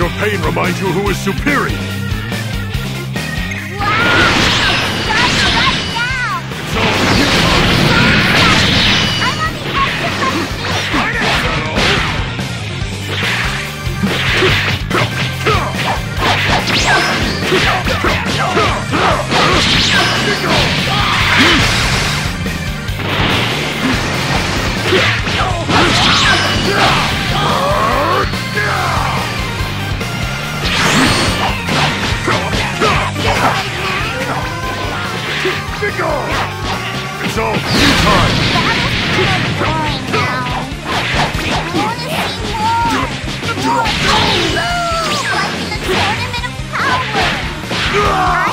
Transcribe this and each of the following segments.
your pain remind you who is superior. New time. That is kind of boring now. I want to see more! More! It's like the Tournament of Power!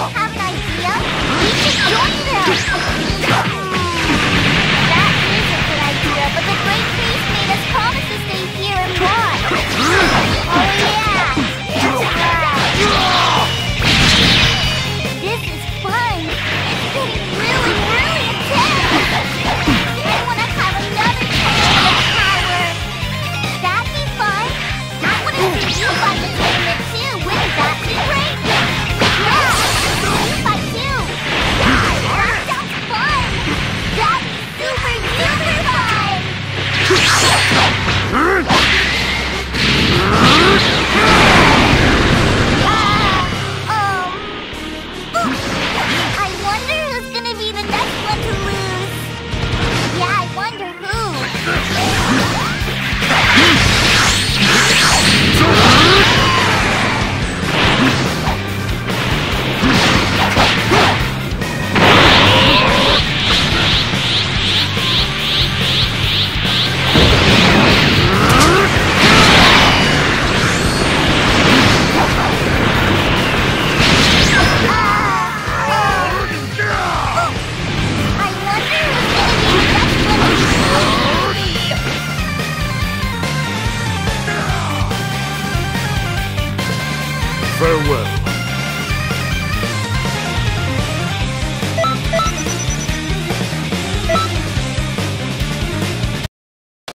Farewell.